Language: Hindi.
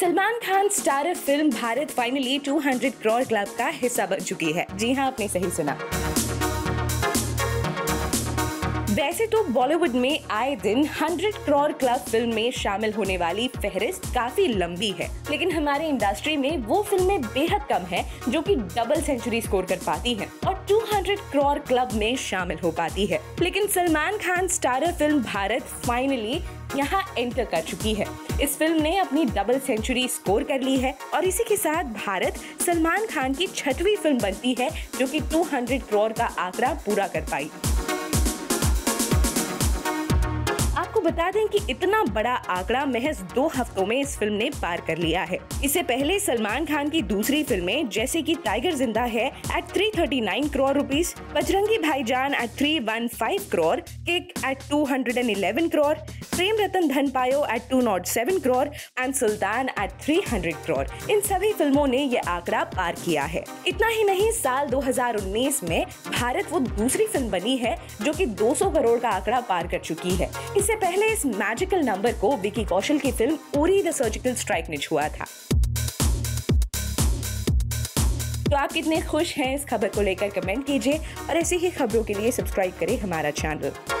Salman Khan starrer film Bharat finally 200 crore club का हिस्सा बन चुकी है। जी हाँ आपने सही सुना। वैसे तो बॉलीवुड में आए दिन 100 करोड़ क्लब फ़िल्म में शामिल होने वाली फहरिस्त काफ़ी लंबी है। लेकिन हमारे इंडस्ट्री में वो फ़िल्में बेहद कम है, जो कि डबल सेंचुरी स्कोर कर पाती हैं। और 200 करोड़ क्लब में शामिल हो पाती है। लेकिन Salman Khan starrer film Bharat finally यहाँ एंटर कर चुकी है। इस फ़िल्म ने अपनी डबल सेंचुरी स्कोर कर ली है और इसी के साथ भारत सलमान खान की छठवीं फ़िल्म बनती है जो कि 200 करोड़ का आंकड़ा पूरा कर पाई। आपको बता दें कि इतना बड़ा आंकड़ा महज दो हफ्तों में इस फ़िल्म ने पार कर लिया है। इससे पहले सलमान खान की दूसरी फ़िल्में, जैसे कि टाइगर ज़िंदा है eight 339 crore rupees Bajrangi Bhaijaan at 315 crore Kick at 211 crore Prem Ratan Dhan Payo at 207 crore and Sultan at 300 crore इन सभी फ़िल्मों ने ये आंकड़ा पार किया है। इतना ही नहीं, साल 2019 में भारत वो दूसरी फ़िल्म बनी है जो कि 200 करोड़ का आंकड़ा पार कर चुकी है। इससे पहले इस मैजिकल नंबर को विकी कौशल की film Uri the surgical strike ने छुआ था। तो आप कितने खुश हैं इस खबर को लेकर कमेंट कीजिए और ऐसी ही खबरों के लिए सब्सक्राइब करें हमारा चैनल